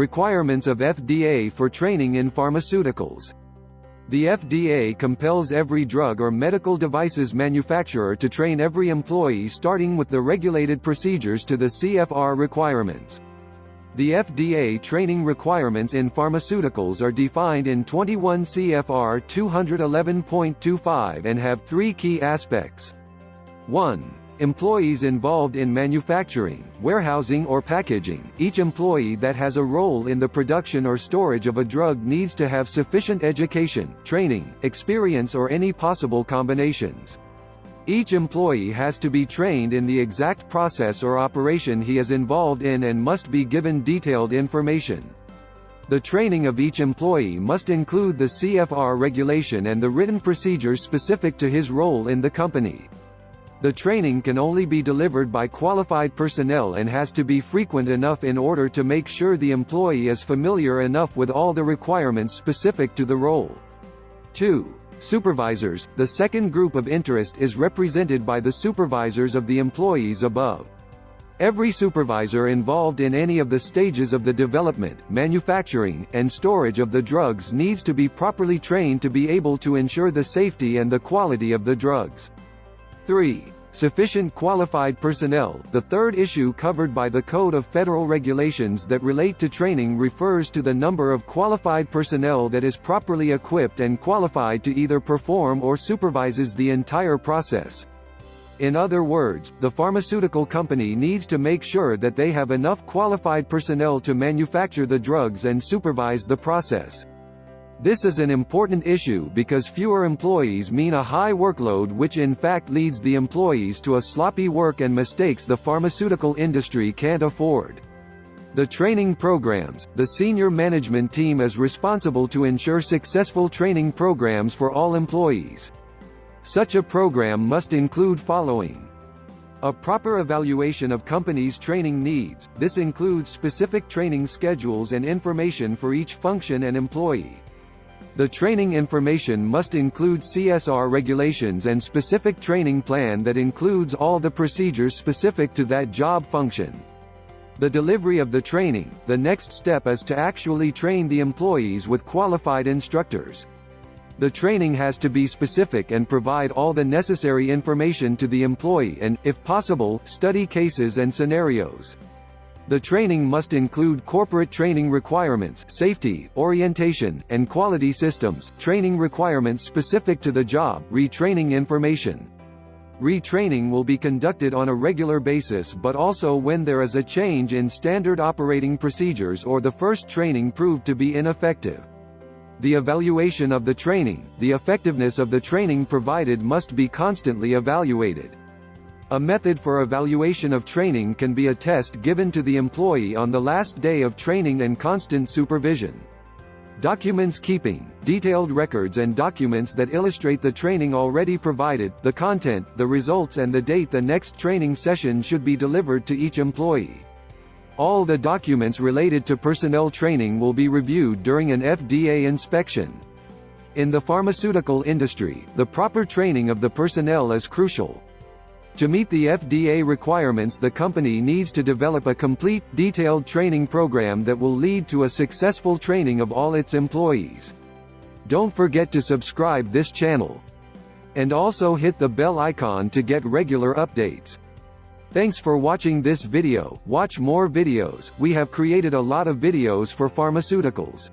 Requirements of FDA for training in pharmaceuticals. The FDA compels every drug or medical devices manufacturer to train every employee starting with the regulated procedures to the CFR requirements. The FDA training requirements in pharmaceuticals are defined in 21 CFR 211.25 and have three key aspects. 1. Employees involved in manufacturing, warehousing or packaging. Each employee that has a role in the production or storage of a drug needs to have sufficient education, training, experience or any possible combinations. Each employee has to be trained in the exact process or operation he is involved in and must be given detailed information. The training of each employee must include the CFR regulation and the written procedures specific to his role in the company. The training can only be delivered by qualified personnel and has to be frequent enough in order to make sure the employee is familiar enough with all the requirements specific to the role. 2. Supervisors, the second group of interest is represented by the supervisors of the employees above. Every supervisor involved in any of the stages of the development, manufacturing, and storage of the drugs needs to be properly trained to be able to ensure the safety and the quality of the drugs. 3. Sufficient qualified personnel. The third issue covered by the Code of Federal Regulations that relate to training refers to the number of qualified personnel that is properly equipped and qualified to either perform or supervises the entire process. In other words, the pharmaceutical company needs to make sure that they have enough qualified personnel to manufacture the drugs and supervise the process. This is an important issue because fewer employees mean a high workload which in fact leads the employees to a sloppy work and mistakes the pharmaceutical industry can't afford. The training programs, the senior management team is responsible to ensure successful training programs for all employees. Such a program must include following. A proper evaluation of companies' training needs, this includes specific training schedules and information for each function and employee. The training information must include CFR regulations and specific training plan that includes all the procedures specific to that job function. The delivery of the training, the next step is to actually train the employees with qualified instructors. The training has to be specific and provide all the necessary information to the employee and, if possible, study cases and scenarios. The training must include corporate training requirements, safety, orientation, and quality systems, training requirements specific to the job, retraining information. Retraining will be conducted on a regular basis but also when there is a change in standard operating procedures or the first training proved to be ineffective. The evaluation of the training, the effectiveness of the training provided must be constantly evaluated. A method for evaluation of training can be a test given to the employee on the last day of training and constant supervision. Documents keeping, detailed records and documents that illustrate the training already provided, the content, the results and the date the next training session should be delivered to each employee. All the documents related to personnel training will be reviewed during an FDA inspection. In the pharmaceutical industry, the proper training of the personnel is crucial. To meet the FDA requirements the company needs to develop a complete, detailed training program that will lead to a successful training of all its employees. Don't forget to subscribe this channel. And also hit the bell icon to get regular updates. Thanks for watching this video, watch more videos, we have created a lot of videos for pharmaceuticals.